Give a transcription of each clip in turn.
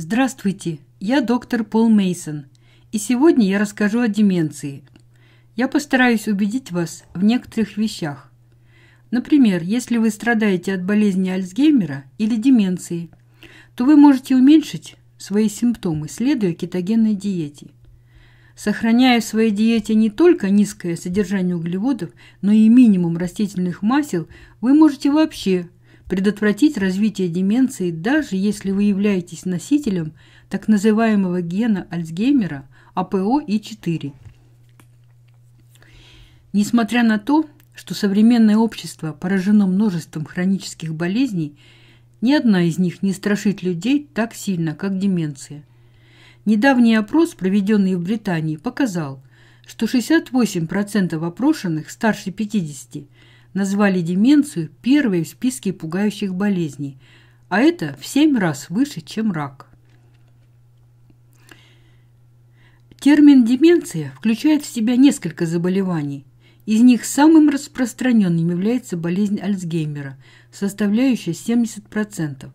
Здравствуйте, я доктор Пол Мейсон, и сегодня я расскажу о деменции. Я постараюсь убедить вас в некоторых вещах. Например, если вы страдаете от болезни Альцгеймера или деменции, то вы можете уменьшить свои симптомы, следуя кетогенной диете. Сохраняя в своей диете не только низкое содержание углеводов, но и минимум растительных масел, вы можете вообще предотвратить развитие деменции, даже если вы являетесь носителем так называемого гена Альцгеймера АПОИ4. Несмотря на то, что современное общество поражено множеством хронических болезней, ни одна из них не страшит людей так сильно, как деменция. Недавний опрос, проведенный в Британии, показал, что 68% опрошенных старше 50 назвали деменцию первой в списке пугающих болезней, а это в 7 раз выше, чем рак. Термин «деменция» включает в себя несколько заболеваний. Из них самым распространенным является болезнь Альцгеймера, составляющая 70%.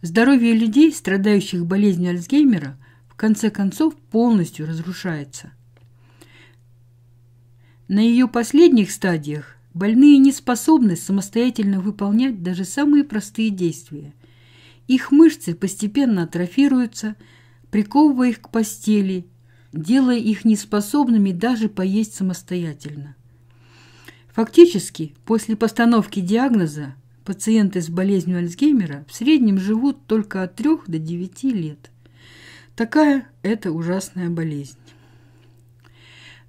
Здоровье людей, страдающих болезнью Альцгеймера, в конце концов полностью разрушается. На ее последних стадиях Больные не способны самостоятельно выполнять даже самые простые действия. Их мышцы постепенно атрофируются, приковывая их к постели, делая их неспособными даже поесть самостоятельно. Фактически, после постановки диагноза пациенты с болезнью Альцгеймера в среднем живут только от 3 до 9 лет. Такая это ужасная болезнь.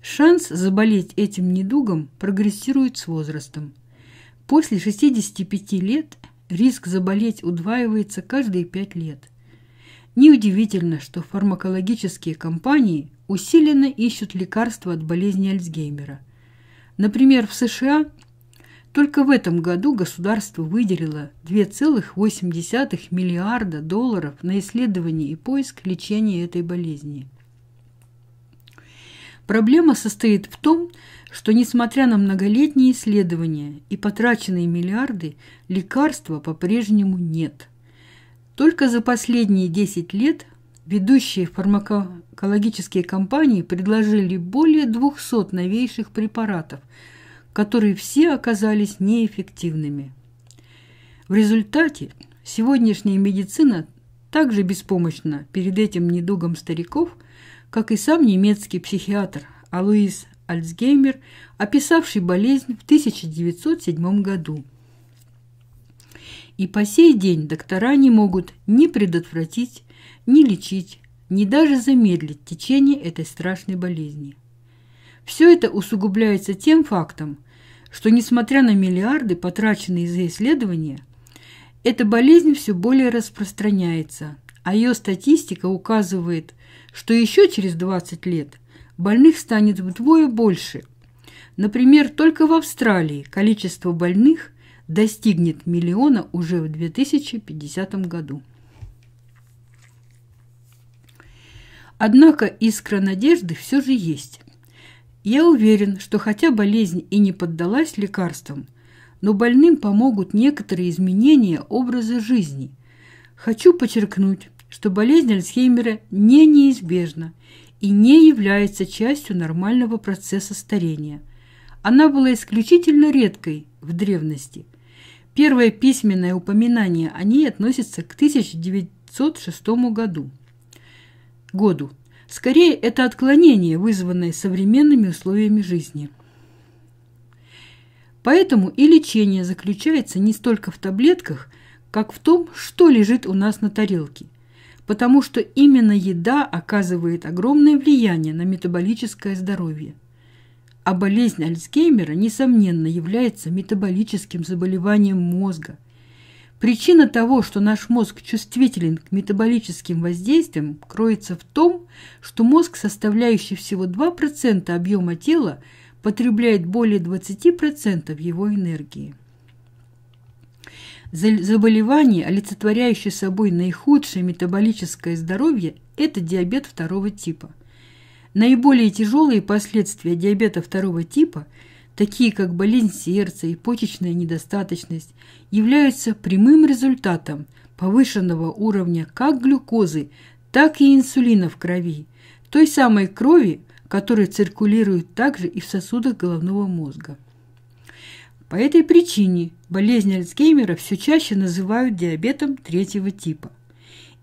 Шанс заболеть этим недугом прогрессирует с возрастом. После 65 лет риск заболеть удваивается каждые 5 лет. Неудивительно, что фармакологические компании усиленно ищут лекарства от болезни Альцгеймера. Например, в США только в этом году государство выделило 2,8 миллиарда долларов на исследование и поиск лечения этой болезни. Проблема состоит в том, что, несмотря на многолетние исследования и потраченные миллиарды, лекарства по-прежнему нет. Только за последние 10 лет ведущие фармакологические компании предложили более 200 новейших препаратов, которые все оказались неэффективными. В результате сегодняшняя медицина также беспомощна перед этим недугом стариков – как и сам немецкий психиатр Алуис Альцгеймер, описавший болезнь в 1907 году. И по сей день доктора не могут ни предотвратить, ни лечить, ни даже замедлить течение этой страшной болезни. Все это усугубляется тем фактом, что, несмотря на миллиарды, потраченные за исследования, эта болезнь все более распространяется, а ее статистика указывает что еще через 20 лет больных станет вдвое больше. Например, только в Австралии количество больных достигнет миллиона уже в 2050 году. Однако искра надежды все же есть. Я уверен, что хотя болезнь и не поддалась лекарствам, но больным помогут некоторые изменения образа жизни. Хочу подчеркнуть, что болезнь Альцгеймера не неизбежна и не является частью нормального процесса старения. Она была исключительно редкой в древности. Первое письменное упоминание о ней относится к 1906 году. году. Скорее, это отклонение, вызванное современными условиями жизни. Поэтому и лечение заключается не столько в таблетках, как в том, что лежит у нас на тарелке – потому что именно еда оказывает огромное влияние на метаболическое здоровье. А болезнь Альцгеймера, несомненно, является метаболическим заболеванием мозга. Причина того, что наш мозг чувствителен к метаболическим воздействиям, кроется в том, что мозг, составляющий всего 2% объема тела, потребляет более 20% его энергии. Заболевание, олицетворяющее собой наихудшее метаболическое здоровье, это диабет второго типа. Наиболее тяжелые последствия диабета второго типа такие как болезнь сердца и почечная недостаточность, являются прямым результатом повышенного уровня как глюкозы, так и инсулина в крови, той самой крови, которая циркулирует также и в сосудах головного мозга. По этой причине болезнь Альцгеймера все чаще называют диабетом третьего типа.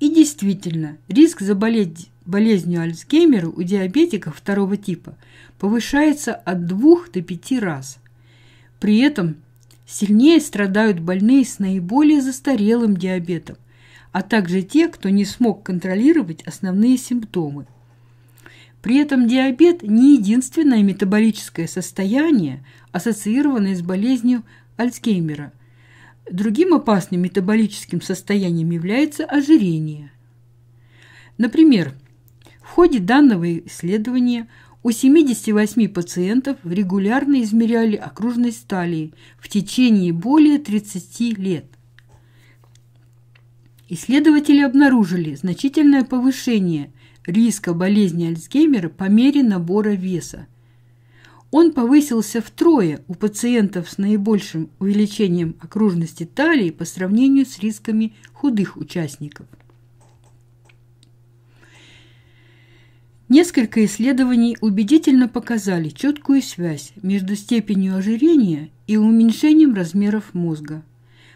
И действительно, риск заболеть болезнью Альцгеймера у диабетиков второго типа повышается от 2 до 5 раз. При этом сильнее страдают больные с наиболее застарелым диабетом, а также те, кто не смог контролировать основные симптомы. При этом диабет не единственное метаболическое состояние, ассоциированное с болезнью Альцгеймера. Другим опасным метаболическим состоянием является ожирение. Например, в ходе данного исследования у 78 пациентов регулярно измеряли окружность талии в течение более 30 лет. Исследователи обнаружили значительное повышение риска болезни Альцгеймера по мере набора веса. Он повысился втрое у пациентов с наибольшим увеличением окружности талии по сравнению с рисками худых участников. Несколько исследований убедительно показали четкую связь между степенью ожирения и уменьшением размеров мозга.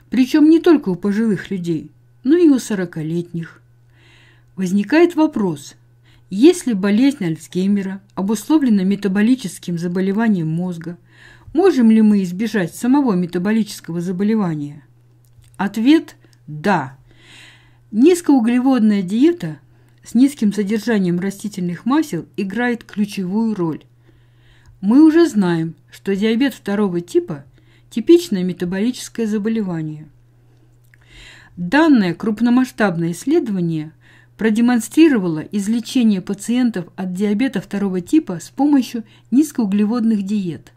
Причем не только у пожилых людей, но и у 40-летних. Возникает вопрос, если болезнь Альцгеймера обусловлена метаболическим заболеванием мозга, можем ли мы избежать самого метаболического заболевания? Ответ – да. Низкоуглеводная диета с низким содержанием растительных масел играет ключевую роль. Мы уже знаем, что диабет второго типа – типичное метаболическое заболевание. Данное крупномасштабное исследование продемонстрировало излечение пациентов от диабета второго типа с помощью низкоуглеводных диет.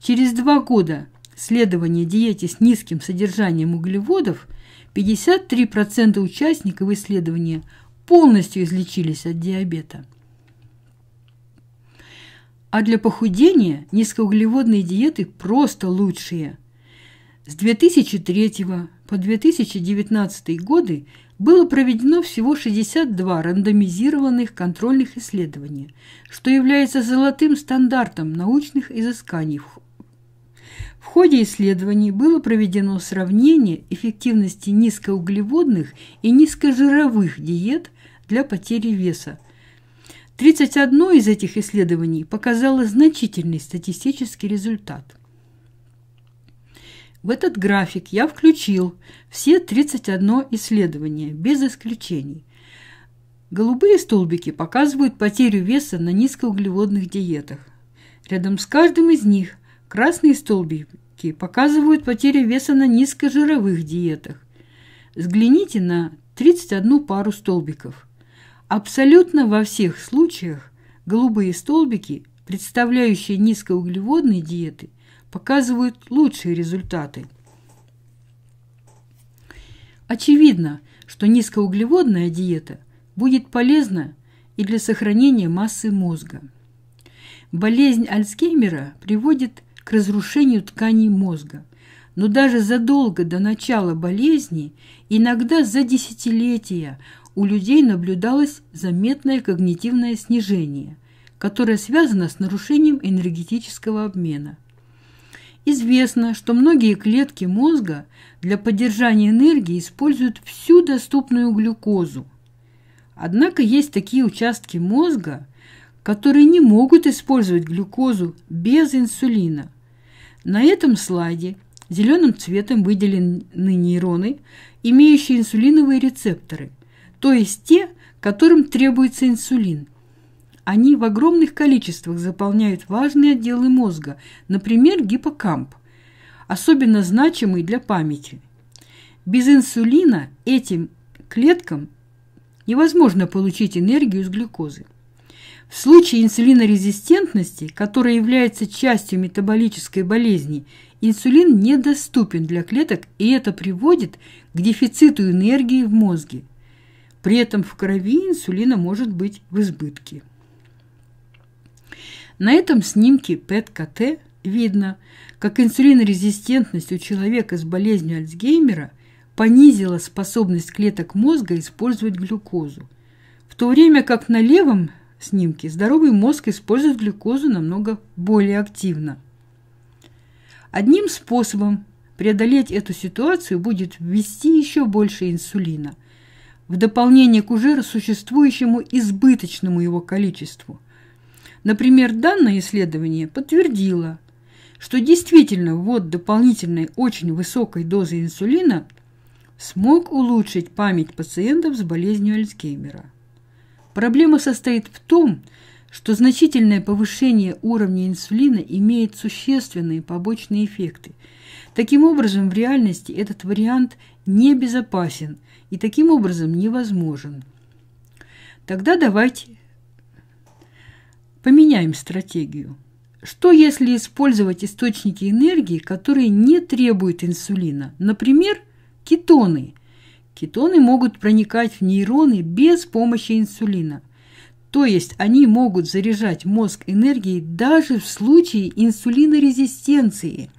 Через два года следования диете с низким содержанием углеводов 53% участников исследования полностью излечились от диабета. А для похудения низкоуглеводные диеты просто лучшие. С 2003 по 2019 годы было проведено всего 62 рандомизированных контрольных исследования, что является золотым стандартом научных изысканий. В ходе исследований было проведено сравнение эффективности низкоуглеводных и низкожировых диет для потери веса. 31 из этих исследований показало значительный статистический результат – в этот график я включил все 31 исследование, без исключений. Голубые столбики показывают потерю веса на низкоуглеводных диетах. Рядом с каждым из них красные столбики показывают потерю веса на низкожировых диетах. Взгляните на 31 пару столбиков. Абсолютно во всех случаях голубые столбики, представляющие низкоуглеводные диеты, показывают лучшие результаты. Очевидно, что низкоуглеводная диета будет полезна и для сохранения массы мозга. Болезнь Альцгеймера приводит к разрушению тканей мозга, но даже задолго до начала болезни, иногда за десятилетия, у людей наблюдалось заметное когнитивное снижение, которое связано с нарушением энергетического обмена. Известно, что многие клетки мозга для поддержания энергии используют всю доступную глюкозу. Однако есть такие участки мозга, которые не могут использовать глюкозу без инсулина. На этом слайде зеленым цветом выделены нейроны, имеющие инсулиновые рецепторы, то есть те, которым требуется инсулин – они в огромных количествах заполняют важные отделы мозга, например, гиппокамп, особенно значимый для памяти. Без инсулина этим клеткам невозможно получить энергию из глюкозы. В случае инсулинорезистентности, которая является частью метаболической болезни, инсулин недоступен для клеток, и это приводит к дефициту энергии в мозге. При этом в крови инсулина может быть в избытке. На этом снимке ПЭТ-КТ видно, как инсулинорезистентность у человека с болезнью Альцгеймера понизила способность клеток мозга использовать глюкозу, в то время как на левом снимке здоровый мозг использует глюкозу намного более активно. Одним способом преодолеть эту ситуацию будет ввести еще больше инсулина, в дополнение к уже существующему избыточному его количеству. Например, данное исследование подтвердило, что действительно ввод дополнительной очень высокой дозы инсулина смог улучшить память пациентов с болезнью Альцгеймера. Проблема состоит в том, что значительное повышение уровня инсулина имеет существенные побочные эффекты. Таким образом, в реальности этот вариант небезопасен и таким образом невозможен. Тогда давайте поменяем стратегию. Что если использовать источники энергии, которые не требуют инсулина? Например, кетоны – Кетоны могут проникать в нейроны без помощи инсулина. То есть они могут заряжать мозг энергией даже в случае инсулинорезистенции.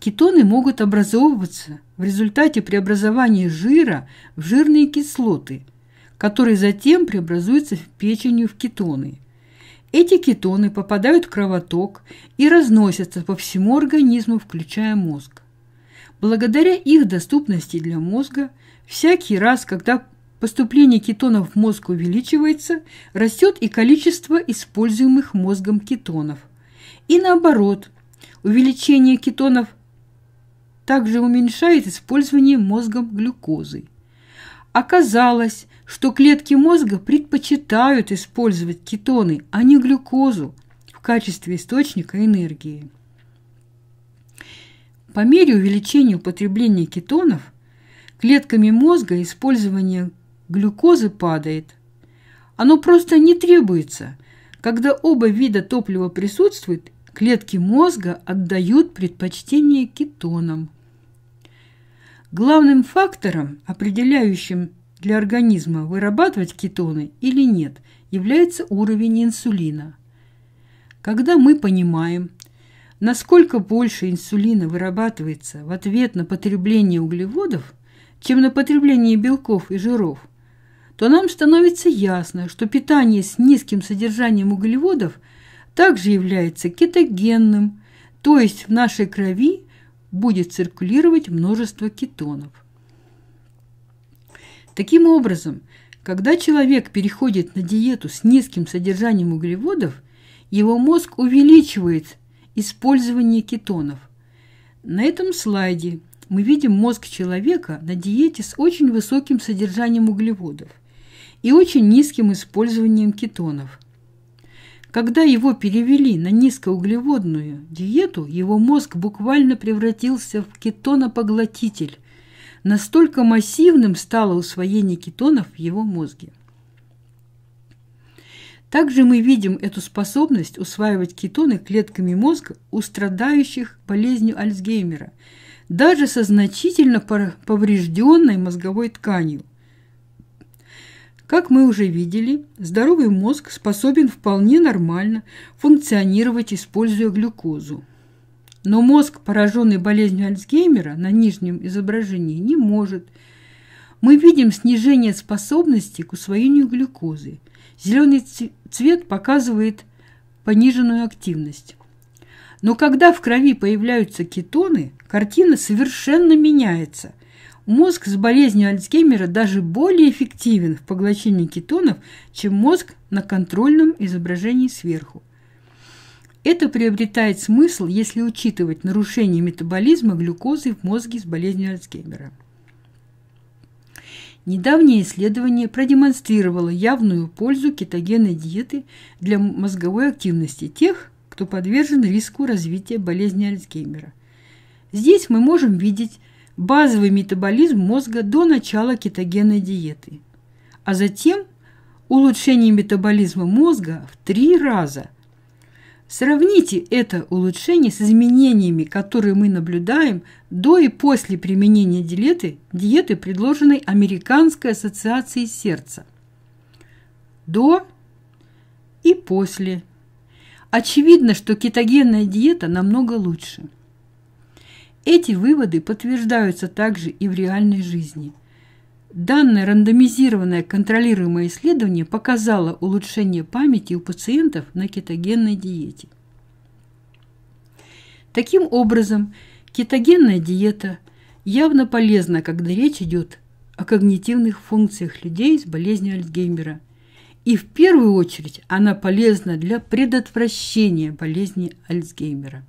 Кетоны могут образовываться в результате преобразования жира в жирные кислоты, которые затем преобразуются в печенью в кетоны. Эти кетоны попадают в кровоток и разносятся по всему организму, включая мозг. Благодаря их доступности для мозга, всякий раз, когда поступление кетонов в мозг увеличивается, растет и количество используемых мозгом кетонов. И наоборот, увеличение кетонов также уменьшает использование мозгом глюкозы. Оказалось, что клетки мозга предпочитают использовать кетоны, а не глюкозу в качестве источника энергии. По мере увеличения употребления кетонов клетками мозга использование глюкозы падает. Оно просто не требуется. Когда оба вида топлива присутствуют, клетки мозга отдают предпочтение кетонам. Главным фактором, определяющим для организма вырабатывать кетоны или нет, является уровень инсулина. Когда мы понимаем, Насколько больше инсулина вырабатывается в ответ на потребление углеводов, чем на потребление белков и жиров, то нам становится ясно, что питание с низким содержанием углеводов также является кетогенным, то есть в нашей крови будет циркулировать множество кетонов. Таким образом, когда человек переходит на диету с низким содержанием углеводов, его мозг увеличивает использование кетонов. На этом слайде мы видим мозг человека на диете с очень высоким содержанием углеводов и очень низким использованием кетонов. Когда его перевели на низкоуглеводную диету, его мозг буквально превратился в кетонопоглотитель. Настолько массивным стало усвоение кетонов в его мозге. Также мы видим эту способность усваивать кетоны клетками мозга у страдающих болезнью Альцгеймера, даже со значительно поврежденной мозговой тканью. Как мы уже видели, здоровый мозг способен вполне нормально функционировать, используя глюкозу. Но мозг, пораженный болезнью Альцгеймера, на нижнем изображении не может. Мы видим снижение способности к усвоению глюкозы – Зеленый цвет показывает пониженную активность. Но когда в крови появляются кетоны, картина совершенно меняется. Мозг с болезнью Альцгеймера даже более эффективен в поглощении кетонов, чем мозг на контрольном изображении сверху. Это приобретает смысл, если учитывать нарушение метаболизма глюкозы в мозге с болезнью Альцгеймера. Недавнее исследование продемонстрировало явную пользу кетогенной диеты для мозговой активности тех, кто подвержен риску развития болезни Альцгеймера. Здесь мы можем видеть базовый метаболизм мозга до начала кетогенной диеты, а затем улучшение метаболизма мозга в три раза – Сравните это улучшение с изменениями, которые мы наблюдаем до и после применения диеты, диеты предложенной Американской ассоциацией сердца. До и после. Очевидно, что кетогенная диета намного лучше. Эти выводы подтверждаются также и в реальной жизни. Данное рандомизированное контролируемое исследование показало улучшение памяти у пациентов на кетогенной диете. Таким образом, кетогенная диета явно полезна, когда речь идет о когнитивных функциях людей с болезнью Альцгеймера. И в первую очередь она полезна для предотвращения болезни Альцгеймера.